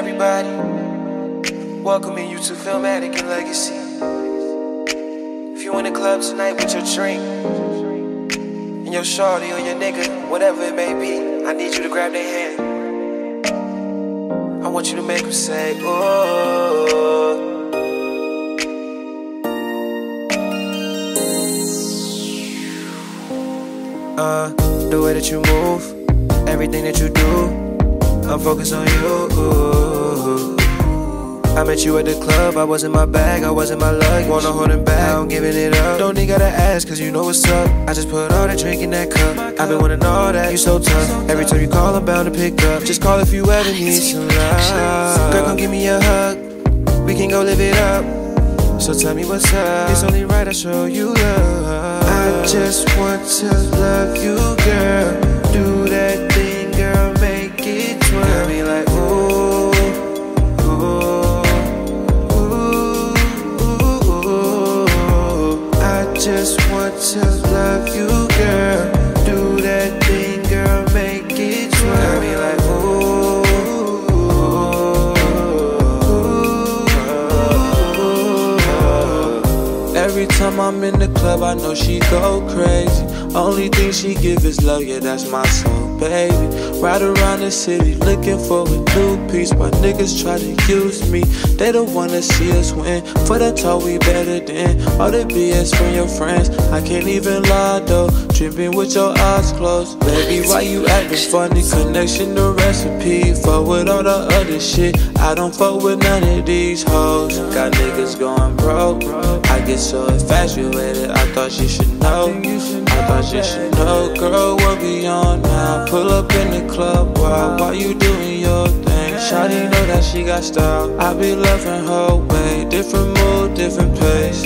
everybody. Welcoming you to Filmatic and Legacy. If you in the club tonight with your drink, and your shorty or your nigga, whatever it may be, I need you to grab their hand. I want you to make them say, oh. Uh, the way that you move, everything that you do, I'm focused on you. I met you at the club, I was in my bag, I was in my luck. Wanna hold him back, I'm giving it up. Don't need gotta ask, cause you know what's up. I just put all that drink in that cup. I've been wanting all that, you so tough. Every time you call, I'm bound to pick up. Just call if you ever need some love. Girl, come give me a hug, we can go live it up. So tell me what's up. It's only right I show you love. I just want to love you, girl. Just want to love you, girl. Do that thing, girl, make it twirl. Girl, be like, ooh, ooh, ooh, ooh. Every time I'm in the club, I know she go crazy. Only thing she give is love, yeah, that's my soul, baby. Ride around the city looking for a new piece. Why niggas try to use me? They don't wanna see us win. For the talk, we better than all the BS from your friends. I can't even lie though, tripping with your eyes closed. Baby, why you acting funny? Connection to recipe. Fuck with all the other shit. I don't fuck with none of these hoes. Got niggas going broke. I get so infatuated. I thought you should know. I you should know, girl. What we on now? Pull up in the club, why? Why you doing your thing? Shawty know that she got style. I be loving her way, different mood, different pace.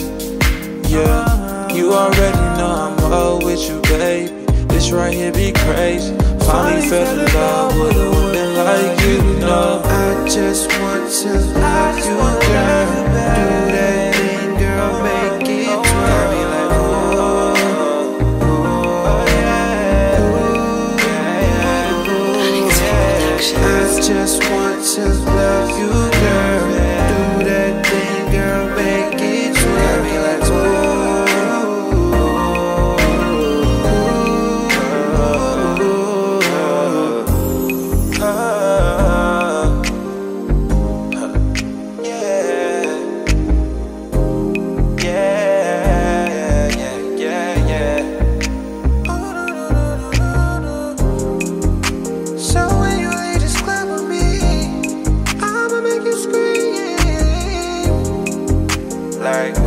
Yeah, you already know I'm all with you, baby. This right here be crazy. Finally fell in love with a woman like you, know. I just want to love you, girl. Just want to love you, Like.